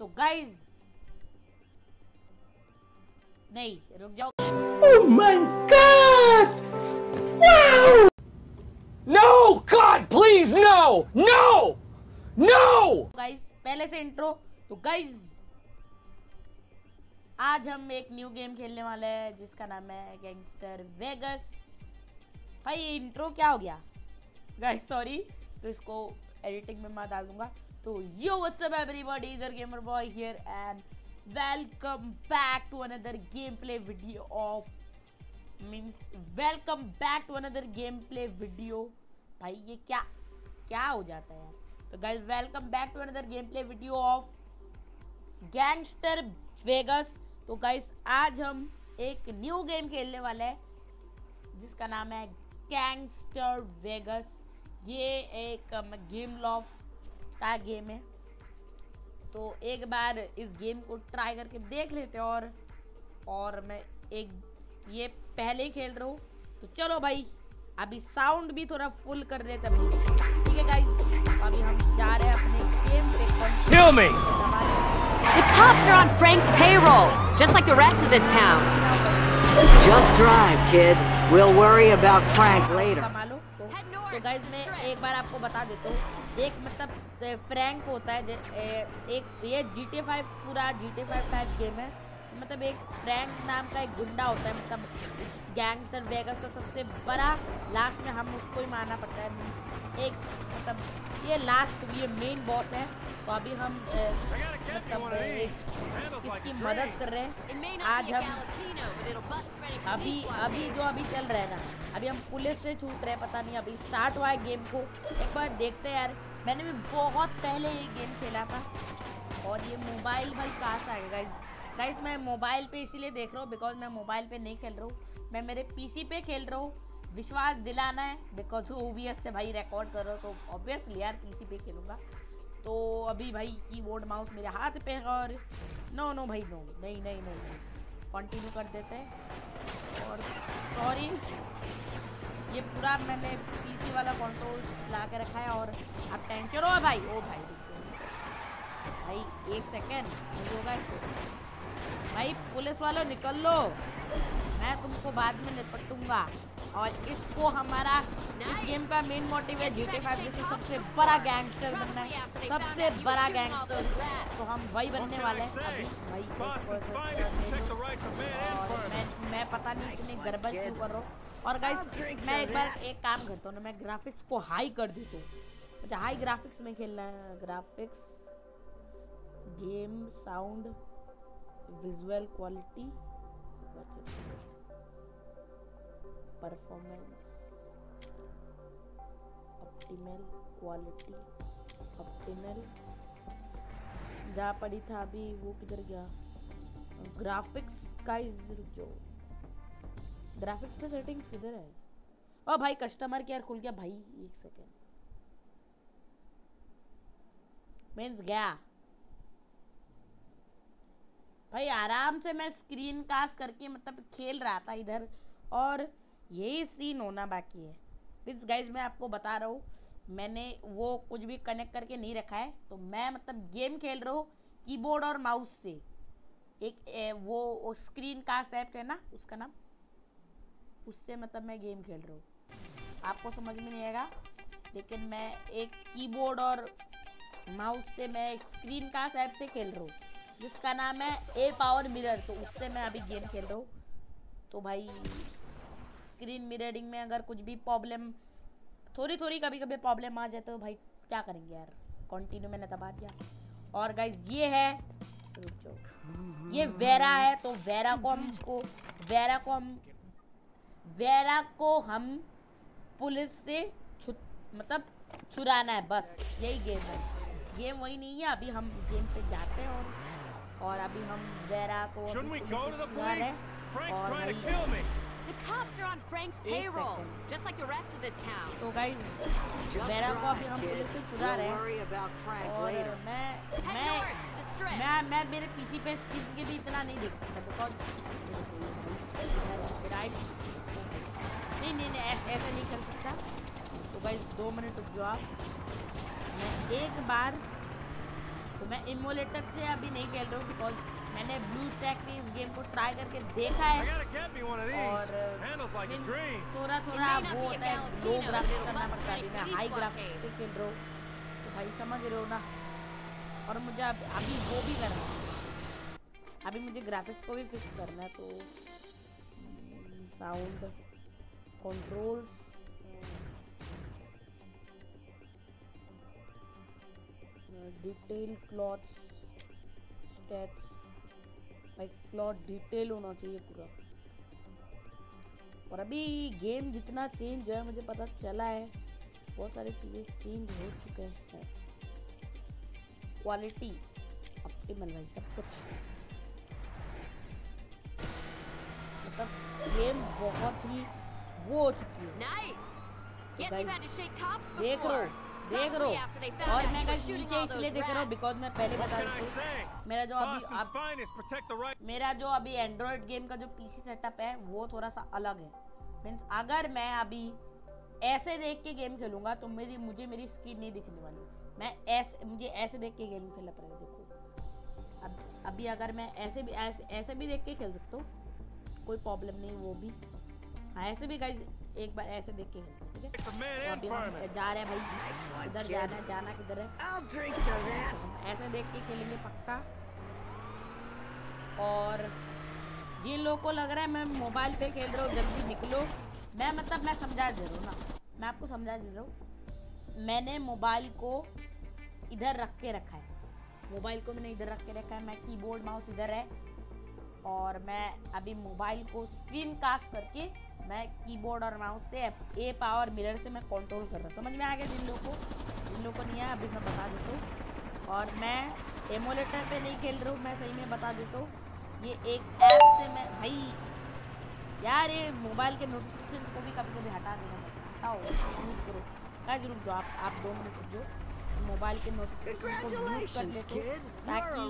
तो गाइज़ नहीं रुक जाओ Oh my god! Wow! No! God, please, no! No! No! Guys पहले से इंट्रो तो गाइज़ आज हम एक न्यू गेम खेलने वाले हैं जिसका नाम है गैंगस्टर वेगस भाई इंट्रो क्या हो गया गाइज़ सॉरी तो इसको एडिटिंग में मैं डाल दूँगा तो यो व्हाट्स अप एवरीबॉडी इधर gamer boy here and welcome back to another gameplay video of means welcome back to another gameplay video भाई, ये क्या क्या हो जाता है यार? तो guys welcome back to another gameplay video of gangster Vegas तो गाइस आज हम एक न्यू गेम खेलने वाले हैं, जिसका नाम है गैंगस्टर वेगस ये एक गेम लॉफ का गेम है तो एक बार इस गेम को ट्राई करके देख लेते हैं और और मैं एक ये पहले ही खेल रहा हूँ तो चलो भाई अभी साउंड भी थोड़ा फुल कर लेते हैं भाई ठीक है गाइस अभी हम जा रहे हैं अपने गेम पे Kill me! The cops are on Frank's payroll, just like the rest of this town. Just drive, kid. We'll worry about Frank later. तो गाइज़ मैं एक बार आपको बता देता हूँ, एक मतलब फ्रैंक होता है एक, ये जी टी फाइव पूरा G T five type game है। मतलब एक फ्रैंक नाम का एक गुंडा होता है मतलब गैंगस्टर वेगस का सबसे बड़ा लास्ट में हम उसको ही मारना पड़ता है मीन्स एक मतलब ये लास्ट ये मेन बॉस है तो अभी हम मतलब इसकी मदद कर रहे हैं। आज हम अभी अभी जो अभी चल रहा है ना, अभी हम पुलिस से छूट रहे हैं, पता नहीं, अभी स्टार्ट हुआ है गेम को। एक बार देखते हैं यार, मैंने भी बहुत पहले ये गेम खेला था, और ये मोबाइल भाई कहाँ से आ गया गाइज़ गाइज़ मैं मोबाइल पे इसीलिए देख रहा हूँ बिकॉज़ मैं मोबाइल पे नहीं खेल रहा हूँ। मैं मेरे पीसी पे खेल रहा हूँ। विश्वास दिलाना है बिकॉज़ ओबीएस से भाई रिकॉर्ड कर रहा हूँ तो ऑब्वियसली यार पीसी पे खेलूँगा। तो अभी भाई कीबोर्ड माउस मेरे हाथ पे है और नो नो भाई नो नहीं नहीं नहीं कंटिन्यू कर देते हैं। और सॉरी ये पूरा मैंने पीसी वाला कंट्रोल ला के रखा है और आप टेंशन हो भाई, ओ भाई। भाई, एक सेकेंड होगा भाई पुलिस वालों निकल लो। मैं तुमको बाद में निपटूँगा। और इसको हमारा इस गेम का मेन मोटिव है जी फाइव जैसे सबसे बड़ा गैंगस्टर बनना है। सबसे बड़ा गैंगस्टर तो हम वही बनने वाले हैं। अभी भाई और मैं मैं पता नहीं इतनी गड़बड़ क्यों कर रहा हूँ। और गाइस मैं एक बार एक काम करता हूँ ना मैं ग्राफिक्स को हाई कर देता हूँ। अच्छा हाई ग्राफिक्स में खेलना है। Graphics game sound visual quality performance optimal quality optimal जहाँ पड़ी था अभी, वो किधर गया? ग्राफिक्स का रुक जाओ। ग्राफिक्स का सेटिंग्स किधर है? ओ भाई कस्टमर केयर खुल गया। भाई, एक सेकेंड मीन्स गया। भाई आराम से मैं स्क्रीन कास्ट करके मतलब खेल रहा था इधर और यही सीन होना बाकी है। मीन्स गाइज़ मैं आपको बता रहा हूँ मैंने वो कुछ भी कनेक्ट करके नहीं रखा है तो मैं मतलब गेम खेल रहा हूँ कीबोर्ड और माउस से। एक ए, वो, वो स्क्रीन कास्ट ऐप है ना उसका नाम? उससे मतलब मैं गेम खेल रहा हूँ। आपको समझ में नहीं आएगा लेकिन मैं एक कीबोर्ड और माउस से मैं स्क्रीन कास्ट ऐप से खेल रहा हूँ। जिसका नाम है ए पावर मिरर तो उससे मैं अभी गेम खेल रहा हूँ। तो भाई स्क्रीन मिररिंग में अगर कुछ भी प्रॉब्लम थोड़ी थोड़ी कभी कभी प्रॉब्लम आ जाए तो भाई क्या करेंगे यार? कंटिन्यू मैंने दबा दिया और गाइज़ ये है ये वेरा है तो वेरा को हमको वेरा को हम वेरा को हम पुलिस से छु मतलब छुड़ाना है, बस। यही गेम है। गेम वही नहीं है, अभी हम गेम पे जाते हैं और और अभी हम वेरा को Shouldn't we go to the police? Frank's trying to kill me. The cops are on Frank's payroll, just like the rest of this town. तो गाइज़ Just वेरा को अभी हम पुलिस से छुड़ा रहे हैं और मैं मैं. मैं मैं मेरे पीसी पे स्क्रीन के भी इतना नहीं देख सकता बिकॉज़ राइट नहीं नहीं नहीं ऐसे ऐसे नहीं कर सकता तो भाई दो मिनट रुक जाओ आप मैं एक बार तो मैं इमोलेटर से अभी नहीं खेल रहा हूँ बिकॉज़ मैंने ब्लू स्टैक में इस गेम को ट्राई करके देखा है. और dream. थोड़ा थोड़ा वो होता है लो ग्राफिक्स करना पड़ता है। मैं हाई ग्राफिक्स पे खेल रहा हूँ। तो भाई समझ रहे हो ना? और मुझे अभी वो भी करना है। अभी मुझे ग्राफिक्स को भी फिक्स करना है तो sound controls detail clothes stats भाई क्लॉथ डिटेल होना चाहिए पूरा। और अभी गेम जितना चेंज जो है मुझे पता चला है बहुत सारी चीज़ें चेंज हो चुके हैं। क्वालिटी ऑप्टिमल भाई सब कुछ। मतलब गेम बहुत ही वो हो चुकी है। Nice. Guess guys, you've had देख रो और मैं shooting नीचे इसलिए देख रहा हूँ बिकॉज़ मैं पहले बता देती हूँ। मेरा जो अभी right. मेरा जो अभी एंड्रॉयड गेम का जो पीसी सेटअप है वो थोड़ा सा अलग है। मीन्स अगर मैं अभी ऐसे देख के गेम खेलूँगा तो मेरी मुझे मेरी स्क्रीन नहीं दिखने वाली। मैं ऐसे मुझे ऐसे देख के गेम खेलना पड़ेगा देखो। अब अभी अगर मैं ऐसे भी ऐसे ऐसे भी देख के खेल सकता हूँ कोई प्रॉब्लम नहीं वो भी। हाँ ऐसे भी गाइज़ एक बार ऐसे देख के खेलते हैं, ठीक है? तो. जा रहे हैं भाई। Kid. जाना है जाना किधर है. हम ऐसे देख के खेलेंगे पक्का। और जिन लोगों को लग रहा है मैं मोबाइल पे खेल रहा हूँ जल्दी निकलो। मैं मतलब मैं समझा दे रहा हूँ ना। मैं आपको समझा दे रहा हूँ। मैंने मोबाइल को इधर रख के रखा है। मोबाइल को मैंने इधर रख के रखा है। मैं कीबोर्ड माउस इधर है। और मैं अभी मोबाइल को स्क्रीन कास्ट करके मैं कीबोर्ड और माउस से ए पावर मिरर से मैं कंट्रोल कर रहा हूँ। समझ में आ गया जिन लोगों को? जिन लोगों को नहीं आया अभी मैं बता देता हूँ। और मैं एमोलेटर पे नहीं खेल रहा हूँ मैं सही में बता देता हूँ। ये एक ऐप से मैं भाई यार ये मोबाइल के नोटिफिकेशन को भी कभी कभी हटा देना हटाओ म्यूट करो। काज रुक जाओ आप आप दो मिनट रुक जाओ। मोबाइल के नोटिफिकेशन को म्यूट कर लेते. हो ताकि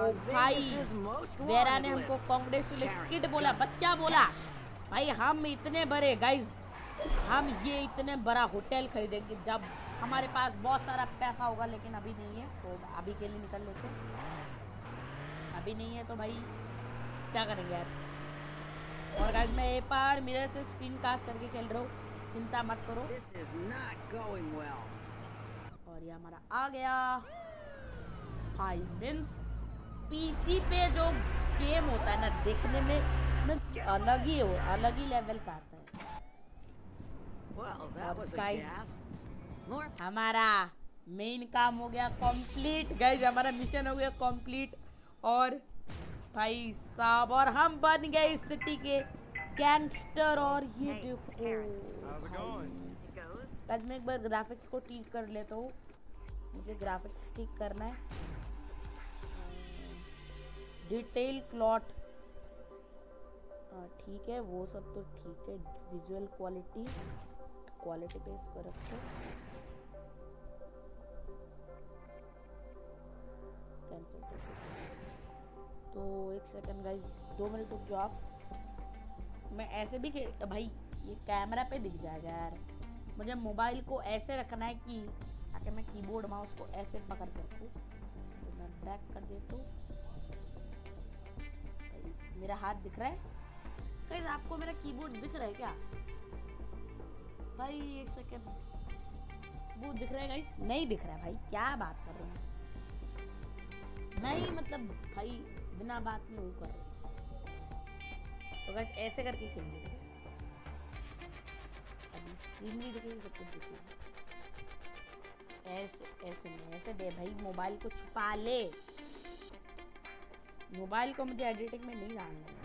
ओ भाई वेरा ने हमको. कांग्रेचुलेशन किड बोला बच्चा बोला. भाई हम इतने बड़े गाइज़ हम ये इतने बड़ा होटल खरीदेंगे। जब हमारे पास बहुत सारा पैसा होगा लेकिन अभी नहीं है तो अभी के लिए निकल लेते अभी नहीं है तो भाई क्या करेंगे यार? और गाइज़ मैं एक बार मिरर से स्क्रीन कास्ट करके खेल रहा हूँ। चिंता मत करो। Well. और ये हमारा आ गया। भाई मीन्स पीसी पे जो गेम होता है ना देखने में मीन्स अलग ही हो अलग ही लेवल का आता है। Well, हमारा मेन काम हो गया कंप्लीट गाइज़ हमारा मिशन हो गया कंप्लीट और भाई साहब और हम बन गए इस सिटी के गैंगस्टर और ये देखो। आज मैं एक बार ग्राफिक्स को ठीक कर लेता हूँ। मुझे ग्राफिक्स ठीक करना है। Detail cloth. ठीक है, वो सब तो ठीक है, विजुअल क्वालिटी क्वालिटी पे इसको रखो। कैंसिल कर तो एक सेकंड गाइस दो मिनट रुक जाओ आप। मैं ऐसे भी भाई, ये कैमरा पे दिख जाएगा यार। मुझे मोबाइल को ऐसे रखना है कि ताकि मैं कीबोर्ड माउस को ऐसे पकड़ के रखूँ। तो मैं बैक कर देता हूँ। मेरा हाथ दिख रहा है। गाइस आपको मेरा कीबोर्ड दिख रहा है क्या? भाई, एक सेकंड वो दिख रहा है गाइस नहीं दिख रहा है, भाई। क्या बात कर रहे हो? नहीं मतलब भाई, बिना बात में वो कर रहे तो गाइस ऐसे करके खेलेंगे अभी स्क्रीन भी दिखेगी, सब कुछ दिखेगा ऐसे ऐसे नहीं, ऐसे दे, भाई। मोबाइल को छुपा ले। मोबाइल को मुझे एडिटिंग में नहीं डालना है।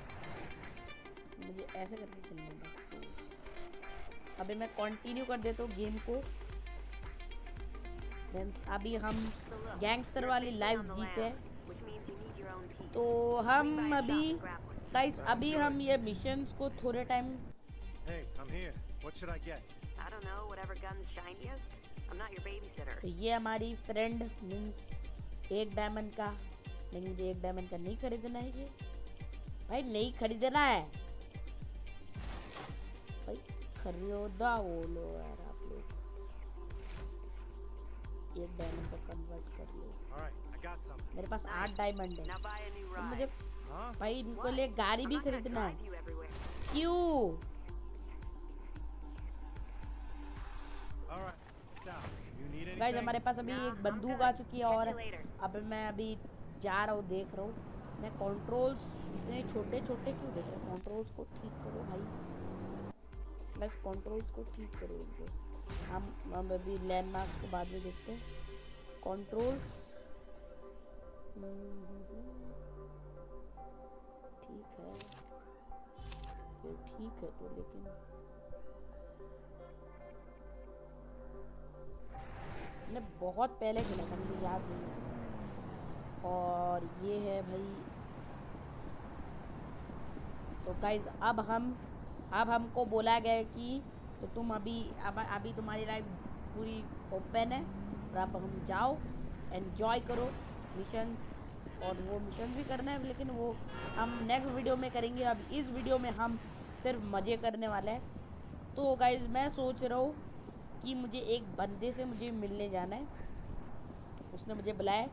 मुझे ऐसे करके खेलना है बस। अभी मैं कंटिन्यू कर देता हूँ गेम को। अभी हम गैंगस्टर वाली लाइव जीते हैं। तो हम अभी गाइस अभी हम ये मिशंस को थोड़े टाइम Hey. तो ये हमारी फ्रेंड मीन्स एक डायमंड का लेकिन मुझे एक डायमंड का नहीं खरीदना है ये। भाई नहीं खरीदना है। भाई खरीदा वो लो यार आप लोग। एक डायमंड को कन्वर्ट कर लो. मेरे पास आठ डायमंड है। तो मुझे भाई इनको लिए गाड़ी भी खरीदना है. क्यों? गाइस हमारे पास अभी एक बंदूक आ चुकी है और. अब मैं अभी जा रहा हूँ, देख रहा हूँ। मैं कंट्रोल्स इतने छोटे छोटे क्यों देख रहा हूँ? कंट्रोल्स को ठीक करो भाई। बस कंट्रोल्स को ठीक करो इनको हम हम अभी लैंडमार्क्स को बाद में देखते हैं। कंट्रोल्स ठीक है। ये ठीक है तो लेकिन मैंने बहुत पहले खेला था, मुझे याद नहीं और ये है भाई। तो गाइज़ अब हम, अब हमको बोला गया कि तो तुम अभी, अब, अभी तुम्हारी लाइफ पूरी ओपन है और अब हम जाओ एंजॉय करो मिशंस और वो मिशन भी करना है, लेकिन वो हम नेक्स्ट वीडियो में करेंगे। अब इस वीडियो में हम सिर्फ़ मज़े करने वाले हैं। तो गाइज़ मैं सोच रहा हूँ कि मुझे एक बंदे से मुझे मिलने जाना है। उसने मुझे बुलाया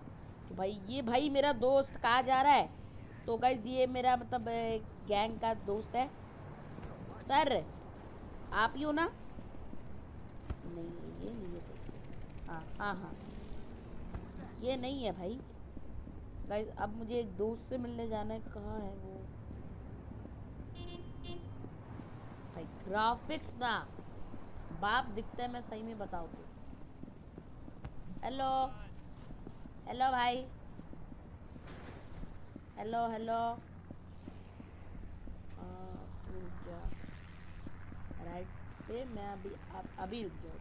भाई, ये भाई मेरा दोस्त कहा जा रहा है? तो गाइज़ ये मेरा मतलब गैंग का दोस्त है। सर, आप ही हो ना? नहीं, ये नहीं है हाँ हाँ हाँ। ये नहीं है भाई। गाइज़ अब मुझे एक दोस्त से मिलने जाना है। कहाँ है वो? भाई ग्राफिक्स ना। बाप दिखता है, मैं सही में बताऊँ तो। हेलो हेलो भाई। हेलो हेलो रुक जा। राइट पे मैं अभी अब अभी रुक जाओ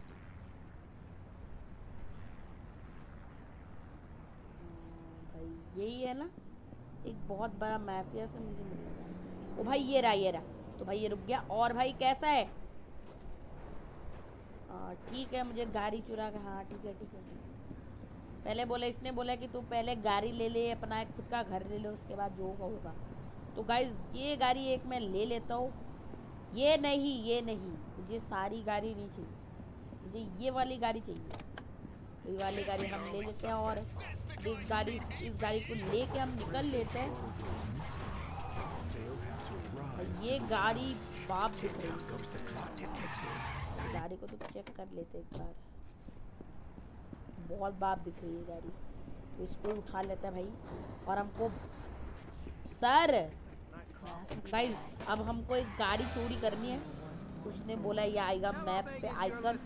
हम्म, भाई यही है ना? एक बहुत बड़ा माफिया से मुझे मिल ओ भाई ये रहा ये रहा। तो भाई ये रुक गया। और भाई कैसा है? हाँ ठीक है मुझे गाड़ी चुरा के हाँ ठीक है ठीक है। पहले बोले इसने बोला कि तू पहले गाड़ी ले ले अपना एक खुद का घर ले लो उसके बाद जो होगा होगा। तो गाइज़ ये गाड़ी एक मैं ले लेता हूँ। ये नहीं ये नहीं मुझे सारी गाड़ी नहीं चाहिए। मुझे ये वाली गाड़ी चाहिए। ये वाली गाड़ी हम ले लेते हैं और इस गाड़ी इस गाड़ी को लेके हम निकल लेते हैं। ये गाड़ी बाप गाड़ी को तो चेक कर लेते एक बार। बहुत बाप दिख रही है गाड़ी तो इसको उठा लेते हैं भाई। और हमको सर गाइस अब हमको एक गाड़ी चोरी करनी है। उसने बोला ये आएगा मैप पे आइकन इस,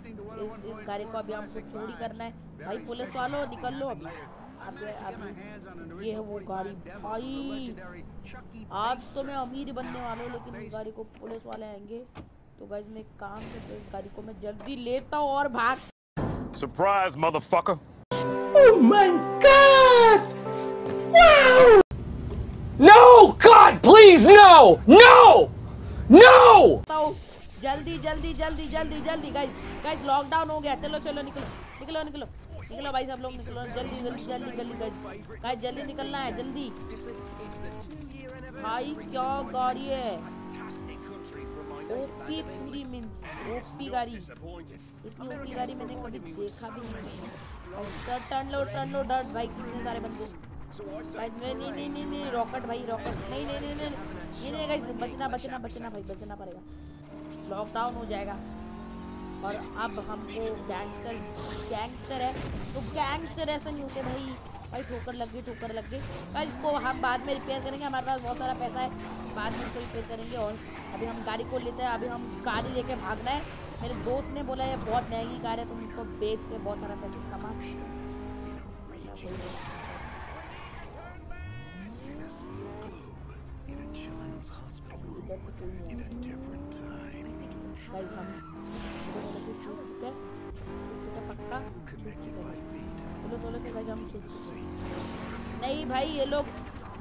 इस गाड़ी को अभी हमको चोरी करना है। भाई पुलिस वालों निकल लो अभी अभी ये है वो गाड़ी। भाई आज तो मैं अमीर बनने वाला हूँ लेकिन इस गाड़ी को पुलिस वाले आएँगे। तो गाइस मैं काम करता इस गाड़ी को मैं जल्दी लेता हूँ और भाग। Surprise, motherfucker. Oh my god! Wow! No! God, please, no! No! No! करता हूँ जल्दी जल्दी जल्दी जल्दी जल्दी गाइस गाइस लॉकडाउन हो गया चलो चलो निकलो निकलो निकलो निकलो भाई सब लोग निकलो जल्दी जल्दी जल्दी जल्दी गाइस गाइस जल्दी निकलना है जल्दी भाई क्या गाड़ी है ओपी पूरी मींस ओपी गाड़ी। इतनी ओपी गाड़ी मैंने कभी देखा भी नहीं और टर्न लो टर्न लो, डर्ट भाई, कितने सारे बंदे। भाई, नहीं नहीं नहीं नहीं नहीं, रॉकेट भाई, रॉकेट। नहीं नहीं नहीं नहीं नहीं गाइस बचना बचना बचना भाई, बचना पड़ेगा। लॉकडाउन हो जाएगा। और अब हमको गैंगस्टर गैंगस्टर है। तो गैंगस्टर ऐसा नहीं होते भाई। भाई ठोकर लग गई ठोकर लग गई। भाई इसको हम बाद में रिपेयर करेंगे। हमारे पास बहुत सारा पैसा है। बाद में इसको रिपेयर करेंगे और अभी हम गाड़ी को लेते हैं। अभी हम गाड़ी लेके भागना है। मेरे दोस्त ने बोला ये बहुत महँगी कार है तुम इसको बेच के बहुत सारा पैसा कमा सकते हो। हम पुलिस वाले से गाइस हम से नहीं भाई, ये लोग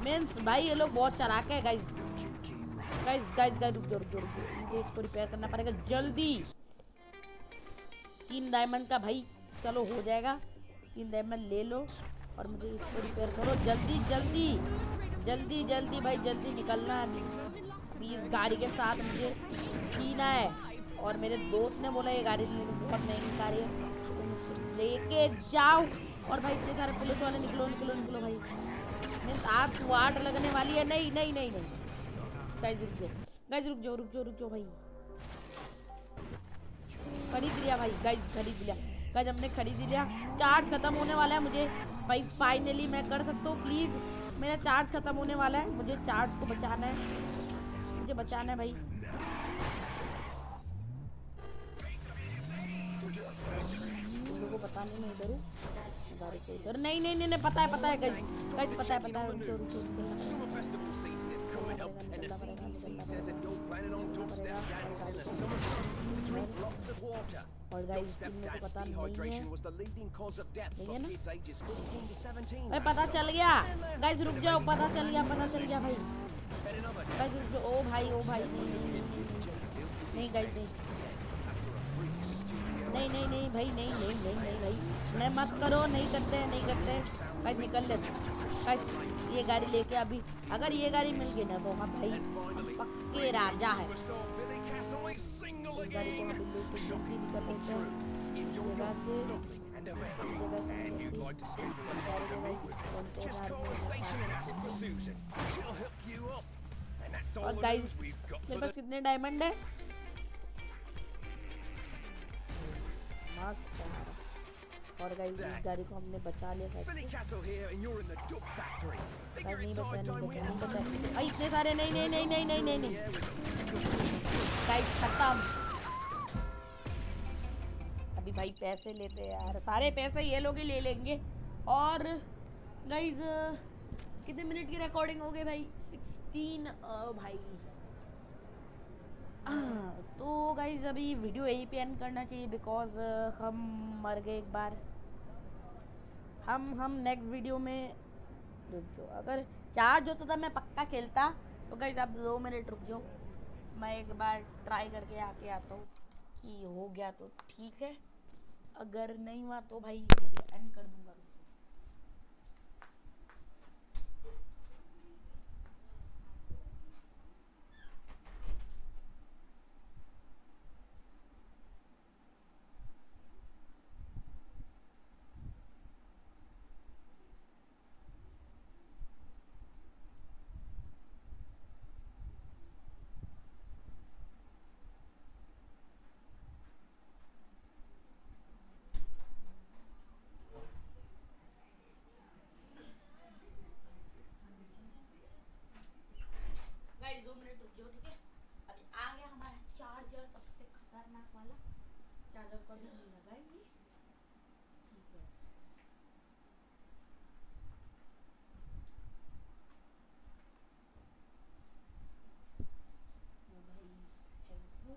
मीन्स भाई ये लोग बहुत चलाक है गाइस गाइस गाइस गाइस रुक रुक रुक मुझे इसको रिपेयर करना पड़ेगा जल्दी। तीन डायमंड का भाई, चलो हो जाएगा। तीन डायमंड ले लो और मुझे इसको रिपेयर करो। जल्दी जल्दी जल्दी जल्दी भाई, जल्दी निकलना। है अभी गाड़ी के साथ मुझे पीना है। और मेरे दोस्त ने बोला, ये गाड़ी से मेरी बहुत महँगी गाड़ी है। लेके जाओ। और भाई इतने सारे पुलिस वाले निकलो निकलो निकलो भाई। आप वाट लगने वाली है? नहीं नहीं नहीं नहीं। गाइस रुक जाओ। गाइस रुक जाओ रुक जाओ रुक जाओ भाई। खरीद लिया भाई। गाइस खरीद लिया। गाइस हमने खरीद लिया। चार्ज खत्म होने वाला है मुझे। भाई फाइनली मैं कर सकता हूँ प्लीज़ मेरा चार्ज खत्म होने वाला है। मुझे चार्ज को बचाना है। मुझे बचाना है भाई। लोगों को पता नहीं मैं इधर हूँ। गाड़ी को इधर नहीं नहीं नहीं पता है पता है गाइस गाइस पता है पता है रुको रुको. और गाइस Dubstep इन लोगों को dance पता नहीं है नहीं है ना? kids ages 15 to 17. भाई पता चल गया गाइस रुक जाओ पता चल गया पता चल गया भाई गाइस रुक जाओ ओ भाई ओ भाई नहीं गाइस नहीं नहीं नहीं नहीं, भाई, नहीं नहीं नहीं नहीं, भाई। नहीं मत करो, नहीं करते नहीं करते। भाई निकल ले। ये गाड़ी लेके अभी, अगर ये गाड़ी मिल गई ना तो हाँ भाई, पक्के राजा है। और गाइस मेरे पास कितने डायमंड है? मस्त है। और गाइस इस गाड़ी को हमने बचा लिया गाइस it's नहीं बचा our time नहीं we बचा। भाई इतने सारे नहीं नहीं नहीं नहीं नहीं नहीं नहीं। गाइस खत्म। अभी भाई पैसे लेते हैं यार। सारे पैसे ये लोग ही ले लेंगे। और गाइस कितने मिनट की रिकॉर्डिंग हो गई भाई? सिक्सटीन भाई। तो गाइज़ अभी वीडियो यहीं पे एंड करना चाहिए बिकॉज़ हम मर गए एक बार। हम हम नेक्स्ट वीडियो में रुक जाओ। अगर चार्ज होता था, मैं पक्का खेलता। तो गाइज़ आप दो मिनट रुक जाओ। मैं एक बार ट्राई करके आके आता हूँ कि हो गया तो ठीक है। अगर नहीं हुआ तो भाई एंड कर दूँगा गाइस दो मिनट रुक जाओ ठीक है अभी आ गया हमारा चार्जर सबसे खतरनाक वाला चार्जर को अभी हम लगाएँगे ठीक है ओ भाई थैंक यू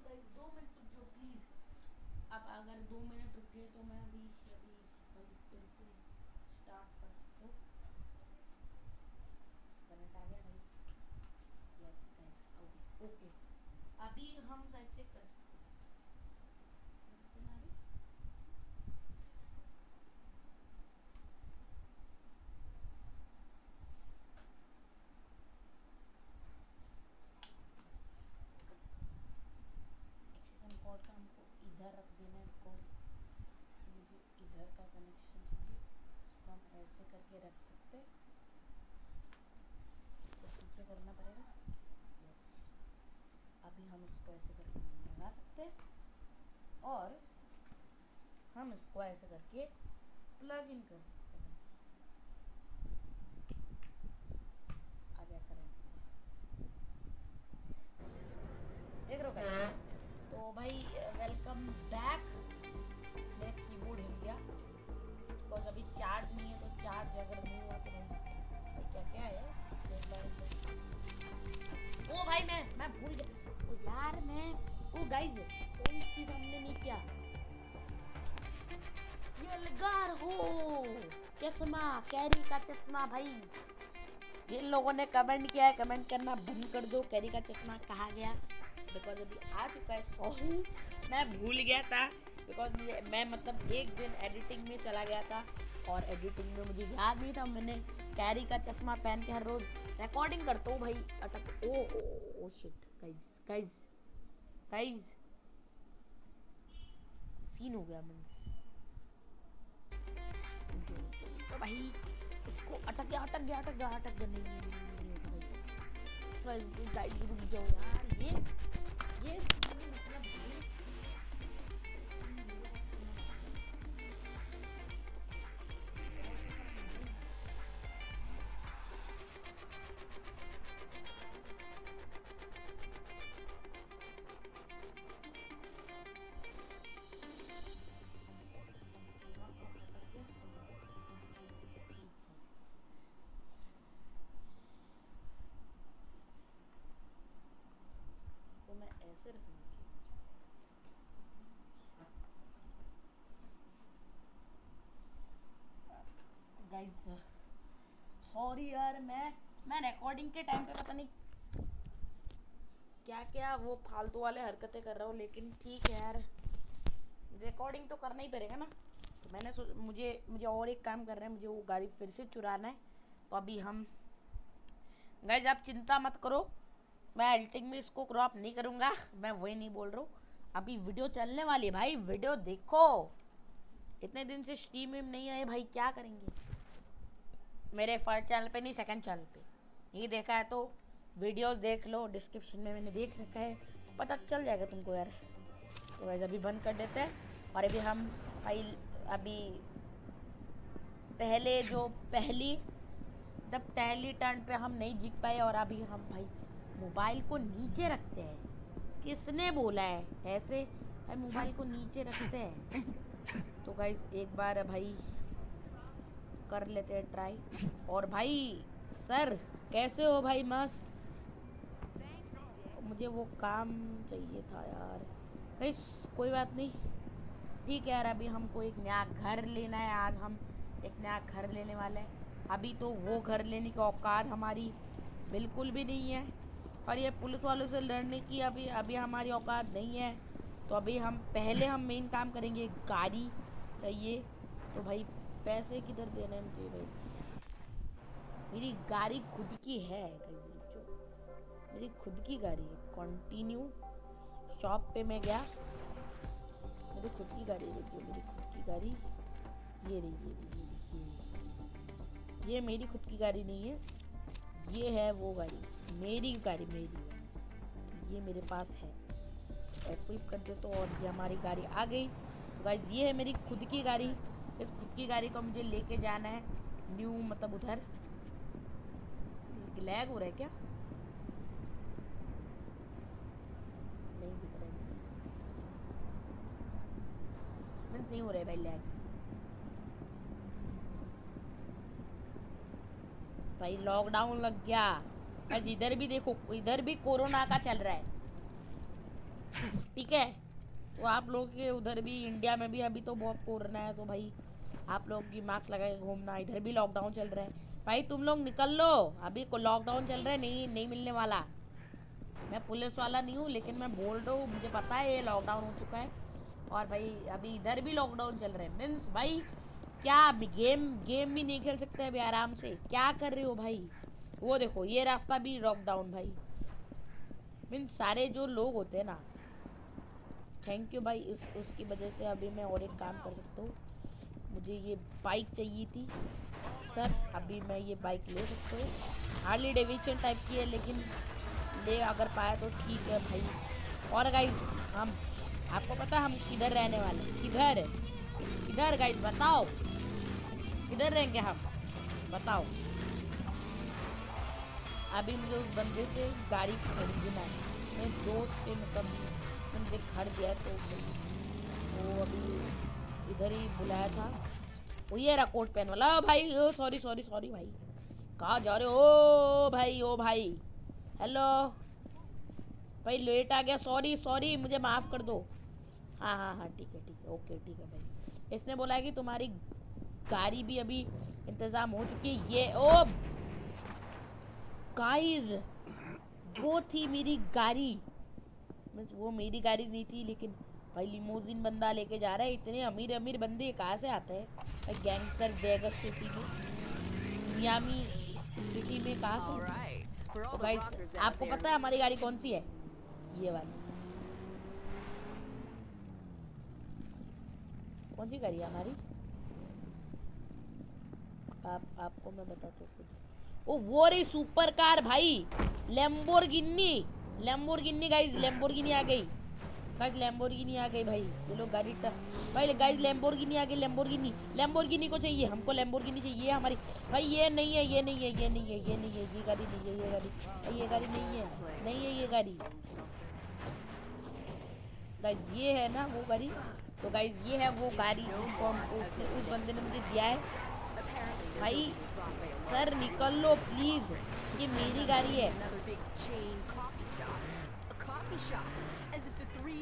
गाइस दो मिनट रुक जाओ प्लीज़ आप अगर दो मिनट रुक गए तो मैं अभी अभी फिर से स्टार्ट कर सकूँ आ गया भाई? यस गाइस ओके अभी हम शायद से कर सकते हैं कर सकते हैं ना अभी एक्सेशन कोड का हमको इधर रख देना है बिकॉज़ मुझे इधर का कनेक्शन चाहिए उसको हम ऐसे रख सकते पीछे करना पड़ेगा यस अभी हम इसको ऐसे करके लगा सकते और हम इसको ऐसे करके प्लग इन कर सकते हैं आ गया करंट ओ भाई, मैं मैं भूल गया। ओ यार, मैं, ओ गाइस एक चीज़ हमने नहीं किया? ये लगार हो। चश्मा, कैरी का चश्मा भाई। जिन लोगों ने कमेंट किया है कमेंट करना बंद कर दो। कैरी का चश्मा कहा गया? बिकॉज़ अभी आ चुका है सॉरी मैं भूल गया था। बिकॉज़ मुझे, मैं मतलब एक दिन एडिटिंग में चला गया था। और एडिटिंग में मुझे याद नहीं था, मैंने कैरी का चश्मा पहन के हर रोज रिकॉर्डिंग करता हूँ भाई अटक ओ ओ ओ shit guys guys guys scene हो गया मींस तो भाई इसको अटक गया अटक गया अटक गया अटक गया नहीं गाइस रुक जाओ यार ये मतलब ये मैं रखना गाइस सॉरी यार, मैं मैं रिकॉर्डिंग के टाइम पे पता नहीं क्या क्या वो फालतू वाले हरकतें कर रहा हूँ, लेकिन ठीक है यार। रिकॉर्डिंग तो करना ही पड़ेगा ना। तो मैंने सो- मुझे मुझे और एक काम करना है, मुझे वो गाड़ी फिर से चुराना है। तो अभी हम गाइज़ आप चिंता मत करो। मैं एडिटिंग में इसको क्रॉप नहीं करूँगा। मैं वही नहीं बोल रहा हूँ। अभी वीडियो चलने वाली है भाई। वीडियो देखो। इतने दिन से स्ट्रीम में नहीं आए भाई, क्या करेंगे? मेरे फ़र्स्ट चैनल पे नहीं सेकंड चैनल पे। नहीं देखा है तो वीडियोस देख लो। डिस्क्रिप्शन में मैंने देख रखा है। पता चल जाएगा तुमको यार। तो वैसे अभी बंद कर देते हैं। और अभी हम भाई, अभी पहले जो पहली जब पहली टर्न पे हम नहीं जीत पाए और अभी हम भाई मोबाइल को नीचे रखते हैं। किसने बोला है? ऐसे भाई मोबाइल को नीचे रखते हैं। तो गाइज़ एक बार भाई कर लेते हैं ट्राई और भाई सर कैसे हो भाई? मस्त। मुझे वो काम चाहिए था यार। भाई कोई बात नहीं। ठीक है यार, अभी हमको एक नया घर लेना है। आज हम एक नया घर लेने वाले हैं। अभी तो वो घर लेने की औकात हमारी बिल्कुल भी नहीं है। और ये पुलिस वालों से लड़ने की अभी अभी हमारी औकात नहीं है। तो अभी हम पहले हम मेन काम करेंगे गाड़ी चाहिए। तो भाई पैसे किधर देने हैं मुझे भाई? मेरी गाड़ी खुद की है मेरी खुद की गाड़ी है। कंटिन्यू शॉप पे मैं गया। मेरी खुद की गाड़ी जाओ मेरी खुद की गाड़ी। ये रही ये रही, ये रही। ये मेरी खुद की गाड़ी नहीं है। ये है वो गाड़ी। मेरी गाड़ी मेरी ये मेरे पास है। एक्विप कर दे तो और ये हमारी गाड़ी आ गई। तो गाइज़ ये है मेरी खुद की गाड़ी। इस खुद की गाड़ी को मुझे लेके जाना है। न्यू मतलब उधर। लैग हो रहा है क्या? नहीं दिख रहा है नहीं हो रहा है भाई लैग भाई लॉकडाउन लग गया। बस इधर भी देखो, इधर भी कोरोना का चल रहा है। ठीक है? तो आप लोग के उधर भी, इंडिया में भी अभी तो बहुत कोरोना है तो भाई आप लोग भी मास्क लगा के घूमना, इधर भी लॉकडाउन चल रहा है। भाई, तुम लोग निकल लो। अभी को लॉकडाउन चल रहा है, नहीं नहीं मिलने वाला। मैं पुलिस वाला नहीं हूँ, लेकिन मैं बोल रहा हूँ, मुझे पता है ये लॉकडाउन हो चुका है। और भाई, अभी इधर भी लॉकडाउन चल रहा है। मीन्स भाई, क्या अभी गेम गेम भी नहीं खेल सकते अभी आराम से। क्या कर रहे हो भाई? वो देखो, ये रास्ता भी लॉकडाउन भाई। मीन्स सारे जो लोग होते हैं ना थैंक यू भाई, इस, उसकी वजह से अभी मैं और एक काम कर सकता हूँ। मुझे ये बाइक चाहिए थी। सर अभी मैं ये बाइक ले सकता हूँ। हार्ली डेविशन टाइप की है, लेकिन ले अगर पाया तो ठीक है भाई। और गाइज़ हम, आपको पता हम किधर रहने वाले? किधर किधर गाइज़ बताओ। किधर रहेंगे हम? बताओ। अभी मुझे उस बंदे से गाड़ी खरीदना है। मैं दोस्त से मतलब मैंने घर गया तो वो अभी इधर ही बुलाया था। वो ये रहा कोट पहन वाला। ओ भाई, ओ सॉरी सॉरी सॉरी भाई। कहाँ जा रहे हो? भाई, ओ भाई। हेलो भाई लेट आ गया। सॉरी सॉरी मुझे माफ़ कर दो। हाँ हाँ हाँ ठीक है ठीक है। ओके ठीक है भाई। इसने बोला कि तुम्हारी गाड़ी भी अभी इंतज़ाम हो चुकी है। ये, ओ गाइस वो थी मेरी गाड़ी। मीन्स वो मेरी गाड़ी नहीं थी, लेकिन भाई लिमोजिन बंदा लेके जा रहा है, इतने अमीर अमीर बंदे कहाँ से आते हैं? गैंगस्टर वेगस सिटी में। मियामी सिटी में कहाँ से? तो गाइस आपको पता है हमारी गाड़ी कौन सी है? ये वाली। कौन सी गाड़ी है हमारी? आप, आपको मैं बताता हूँ। खुद ओ, वो रही सुपर कार भाई। लैम्बोर्गिनी लैम्बोर्गिनी गाइस लैम्बोर्गिनी आ गई। गाइस लैम्बोर्गिनी आ गई भाई। ये लोग गाड़ी भाई गाइस लैम्बोर्गिनी आ गई लैम्बोर्गिनी लैम्बोर्गिनी को चाहिए, हमको लैम्बोर्गिनी चाहिए हमारी भाई, ये नहीं है, ये नहीं है, ये नहीं है, ये नहीं है, ये गाड़ी नहीं है, ये गाड़ी। ये गाड़ी नहीं है नहीं है ये गाड़ी। गाइज़ ये है ना वो गाड़ी। तो गाइज़ ये है वो गाड़ी जिसको हमको उस बंदे ने मुझे दिया है। भाई सर, निकल लो प्लीज़ ये मेरी गाड़ी है।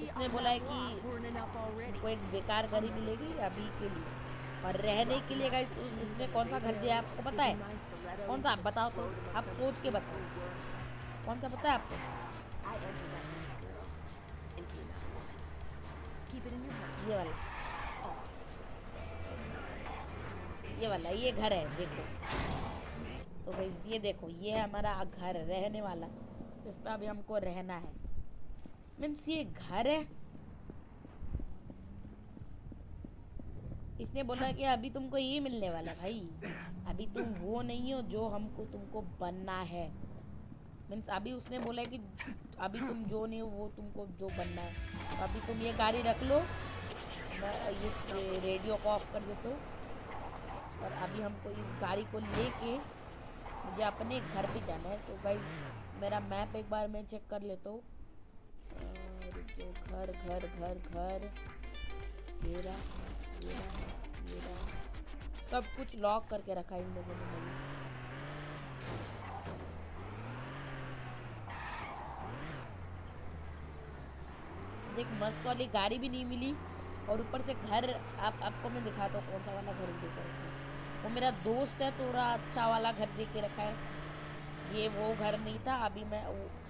उसने बोला है कि वो एक बेकार गाड़ी मिलेगी अभी के लिए। और रहने के लिए गाइस उसने कौन सा घर दिया आपको पता है? कौन सा? आप बताओ तो। आप सोच के बताओ। कौन सा पता है आपको? ये वाला। ये वाला, ये घर है, देखो। तो गाइस ये देखो, ये है हमारा घर, रहने वाला। इस पर अभी हमको रहना है। मीन्स ये घर है। इसने बोला कि अभी तुमको ये मिलने वाला भाई। अभी तुम वो नहीं हो जो हमको तुमको बनना है। मीन्स अभी उसने बोला कि अभी तुम जो नहीं हो वो तुमको जो बनना है। तो अभी तुम ये गाड़ी रख लो। मैं इस रेडियो को ऑफ़ कर देता हूँ। और अभी हमको इस गाड़ी को लेके मुझे अपने घर पे जाना है। तो भाई, मेरा मैप एक बार मैं चेक कर लेता हूँ। घर घर घर घर, मेरा मेरा मेरा, सब कुछ लॉक करके रखा है इन लोगों ने मेरी एक मस्त वाली गाड़ी भी नहीं मिली। और ऊपर से घर, आप, आपको मैं दिखाता हूँ कौन सा वाला घर दे के रखा है। वो मेरा दोस्त है थोड़ा अच्छा वाला घर दे के रखा है। ये वो घर नहीं था अभी मैं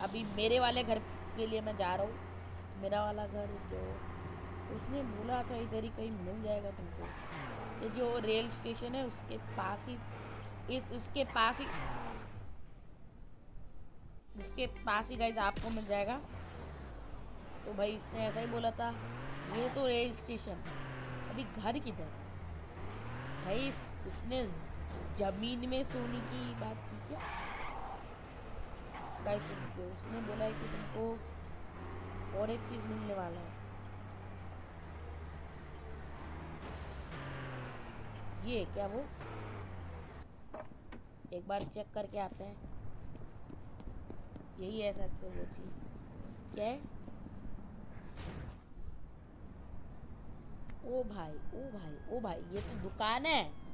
अभी मेरे वाले घर के लिए मैं जा रहा हूँ। मेरा वाला घर जो उसने बोला था इधर ही कहीं मिल जाएगा तुमको। ये जो रेल स्टेशन है उसके पास ही इस उसके पास ही इसके पास ही गाइज़ आपको मिल जाएगा। तो भाई इसने ऐसा ही बोला था ये तो रेल स्टेशन अभी घर किधर? भाई इस, इसने ज़मीन में सोने की बात की क्या? जो उसने बोला है कि तुमको और एक चीज़ मिलने वाला है। ये क्या वो? एक बार चेक करके आते हैं। यही है सच से वो चीज़। क्या है? ओ भाई ओ भाई ओ भाई, ये तो दुकान है।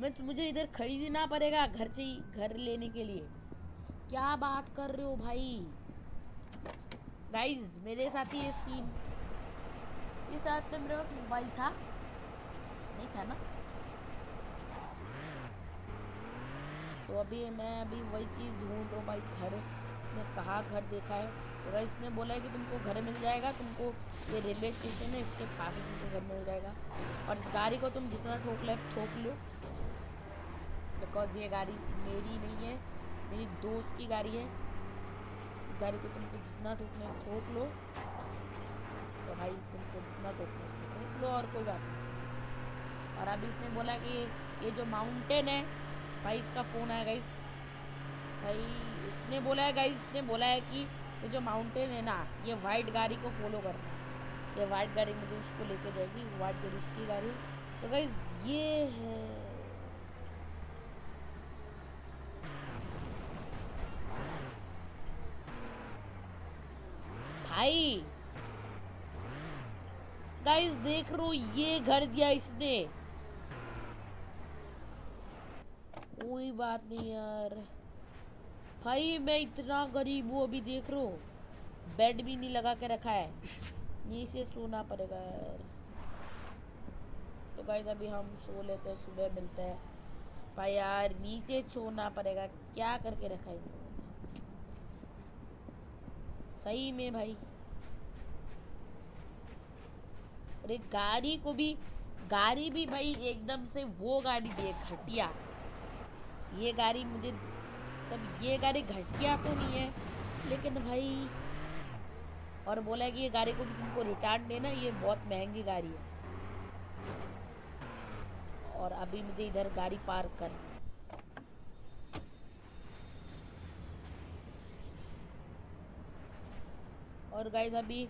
मैं तो मुझे इधर खरीदना पड़ेगा घर से ही, घर लेने के लिए। क्या बात कर रहे हो भाई? गाइस मेरे साथ ही ये सीन ये साथ में मेरे पास मोबाइल था। नहीं था ना? तो अभी मैं अभी वही चीज़ ढूंढ रहा हूँ भाई, घर। इसने कहा घर देखा है? तो इसने बोला है कि तुमको घर मिल जाएगा, तुमको ये रेलवे स्टेशन है, इसके पास तुमको घर मिल जाएगा। और गाड़ी को तुम जितना ठोक ले ठोक लो बिकॉज़ ये गाड़ी मेरी नहीं है, मेरी दोस्त की गाड़ी है। इस गाड़ी को तुमको जितना है ठोक लो तो भाई तुमको जितना ठोकना है उसको ठोक लो और कोई बात नहीं। और अभी इसने बोला कि ये जो माउंटेन है, भाई इसका फ़ोन आया गाइस भाई इसने बोला है गाइस इसने बोला है कि ये जो माउंटेन है ना, ये वाइट गाड़ी को फॉलो करना ये वाइट गाड़ी मुझे उसको लेके जाएगी वाइट गाड़ी उसकी गाड़ी। तो गाइस ये है भाई। गाइस देख रो, ये घर दिया इसने। कोई बात नहीं यार। भाई, मैं इतना गरीब हूँ, अभी देख रो। बेड भी नहीं लगा के रखा है। नीचे सोना पड़ेगा यार। तो गाइस अभी हम सो लेते हैं, सुबह मिलते हैं। भाई यार, नीचे सोना पड़ेगा। क्या करके रखा है? सही में भाई। और एक गाड़ी को भी, गाड़ी भी भाई एकदम से वो गाड़ी दी घटिया। ये गाड़ी मुझे, तब ये गाड़ी घटिया तो नहीं है, लेकिन भाई, और बोला कि ये गाड़ी को भी तुमको रिटर्न देना, ये बहुत महँगी गाड़ी है। और अभी मुझे इधर गाड़ी पार्क करनी है। और गाइस अभी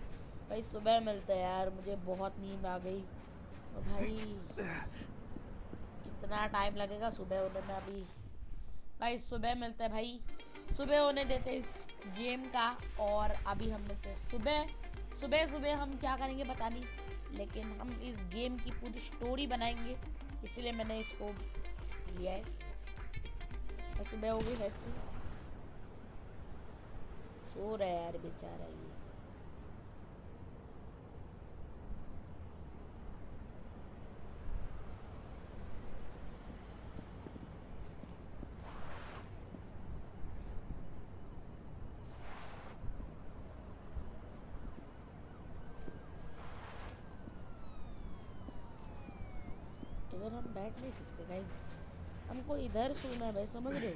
भाई सुबह मिलते हैं यार, मुझे बहुत नींद आ गई। और भाई, कितना टाइम लगेगा सुबह होने में अभी। भाई सुबह मिलते हैं भाई, सुबह होने देते इस गेम का, और अभी हम मिलते हैं सुबह। सुबह सुबह हम क्या करेंगे पता नहीं, लेकिन हम इस गेम की पूरी स्टोरी बनाएँगे, इसलिए मैंने इसको लिया है। सुबह हो गई वैसे सो रहा है यार बेचारा ये इधर हम बैठ नहीं सकते गाइस हमको इधर सोना है, भाई, समझ रहे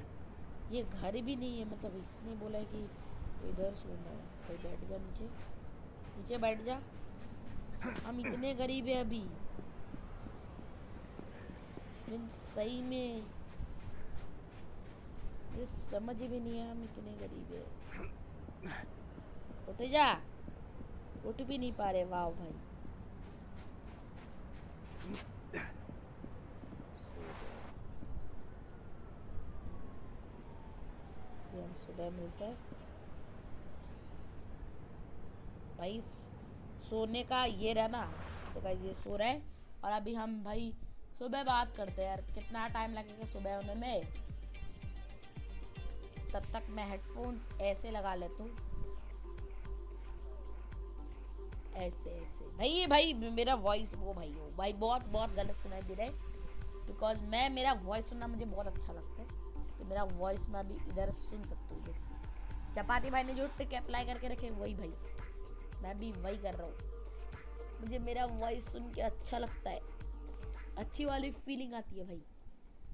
ये घर भी नहीं है मतलब इसने बोला है कि इधर सोना है। भाई बैठ जा नीचे। नीचे बैठ जा। हम इतने गरीब है अभी। सही में ये समझ भी नहीं है, हम इतने गरीब है। उठ जा। उठ भी नहीं पा रहे, वाह, भाई ये हम सुबह मिलता है। भाई, सोने का ये रहना तो गाइस ये सो रहा है। और अभी हम भाई सुबह बात करते हैं यार, कितना टाइम लगेगा सुबह होने में? तब तक मैं हेडफोन्स ऐसे लगा लेता हूँ। ऐसे ऐसे। भाई भाई, मेरा वॉइस वो भाई हो भाई बहुत बहुत गलत सुनाई दे रहा है। बिकॉज़ मैं, मेरा वॉइस सुनना मुझे बहुत अच्छा लगता है। तो मेरा वॉइस मैं अभी इधर सुन सकती हूँ इधर चपाती भाई ने जो ट्रिक अप्लाई करके रखे, वही भाई। मैं भी वही कर रहा हूँ। मुझे मेरा वॉइस सुन के अच्छा लगता है। अच्छी वाली फीलिंग आती है भाई।